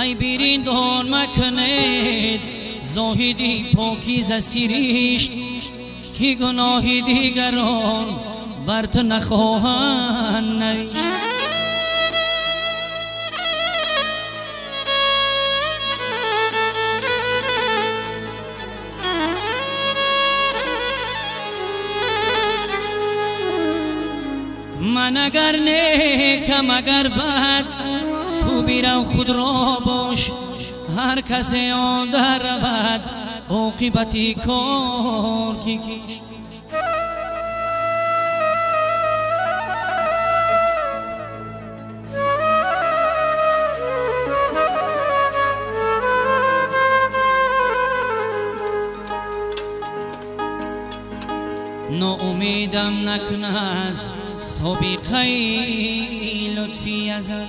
ای بیرین دون مکنید زاهدی پاکیز سیریشت کی گناهی دیگران بر تو نخواهند نیشت من اگر نیکم اگر بد بیرو خود را باش هر کسی آن در رود عاقبتی کار کی کشت ناامیدم نکن از سابقه لطفی ازم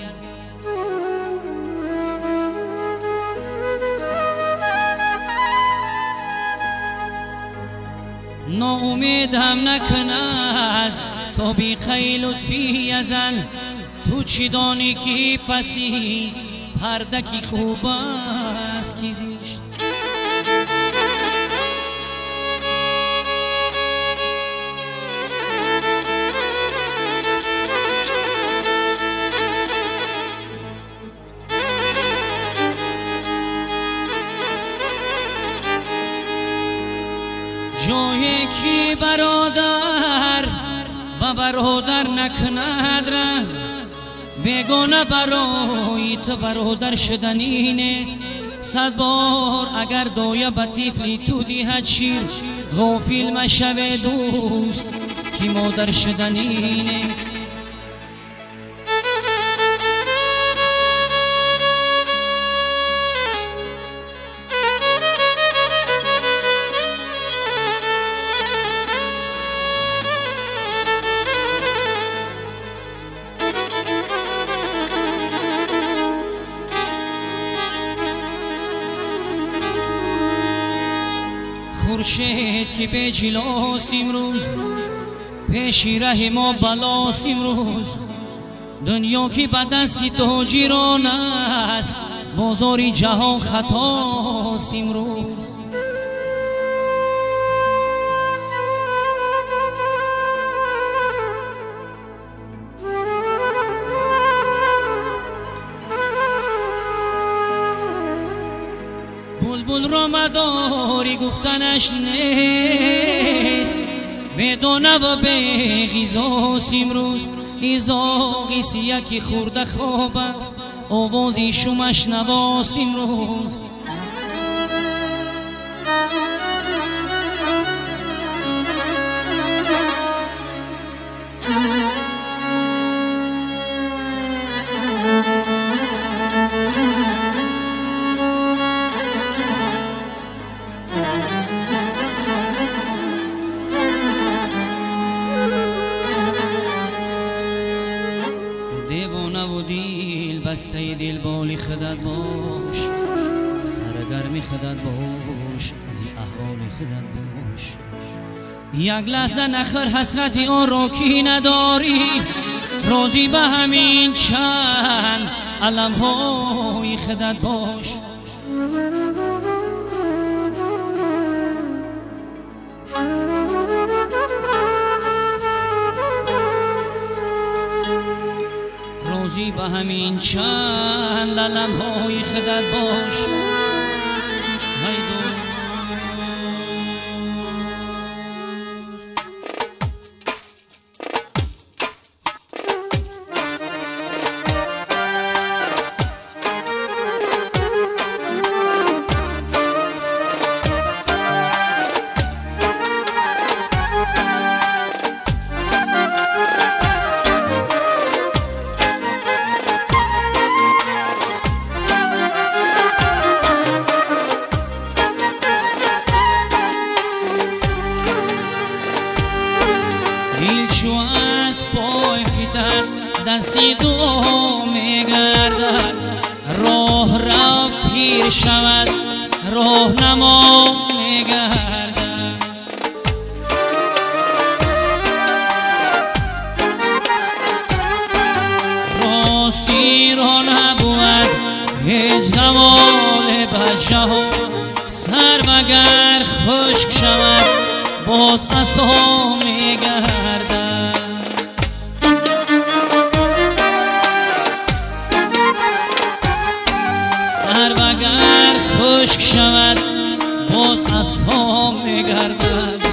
ناامیدم نکن از سابقه لطفی ازل. تو چی دانی که پسی؟ پردکی خوب است کی زیشت؟ جای کی برادر؟ با برادر نکند را بگونه برای تو برادر شدنی نیست. صد بار اگر دویا به تیفلی تو دیهد شیر غافل مشوه دوست که مادر شدنی نیست. хуршед ки беҷилост имрӯз пеши раҳи мо балост имрӯз дунё ки ба дасти тоҷирон аст бозори ҷаҳон хатост имрӯз بلبل را مداری گفتنش نیست. بدانه و به غیزاست امروز ایزاقی سیکی خورده خواب است. آوازی شمش نواست امروز خدت باش سرگرمی خدت باش از احوال خدت باش. یک لحظه نخر حسرت آن را کی نداری روزی به همین چند علم های خدت باش. روزی به همین چند علم های خدت باش. های دستی دو میگردد. راه را پیر شود راه نما میگردد. راستی را نبود هیچ زمان بچه ها سر وگر خشک شود باز اصا میگردد. وگر خشک شود باز اصا میگردد.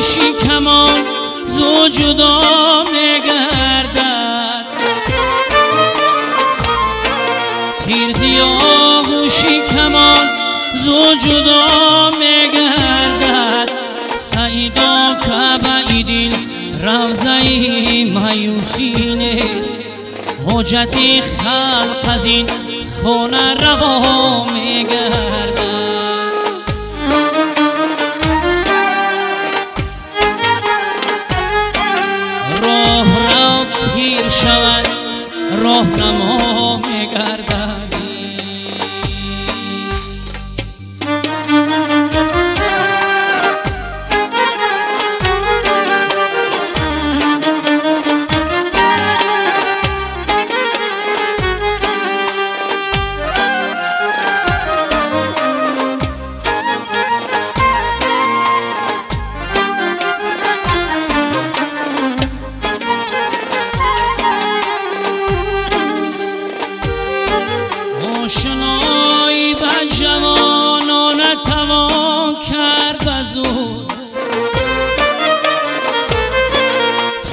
آغوشی کمان زو جدا میگردد تیرزی آغوشی کمان زو جدا میگردد سعیدا که بعیدین روزه مایوسی نیست. حجت خلق از این خونه روا میگردد. шавад роҳнамо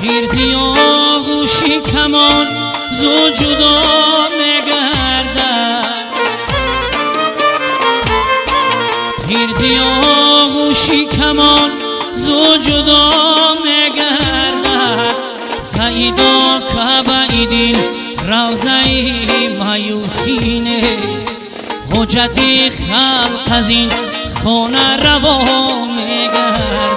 تیرزی آغوشی کمان زو جدا میگردد تیرزی آغوشی کمان زو جدا میگردد سعیدا که بعیدین روزه مایوسی نیست. حجت خلق از این خونه روا میگرد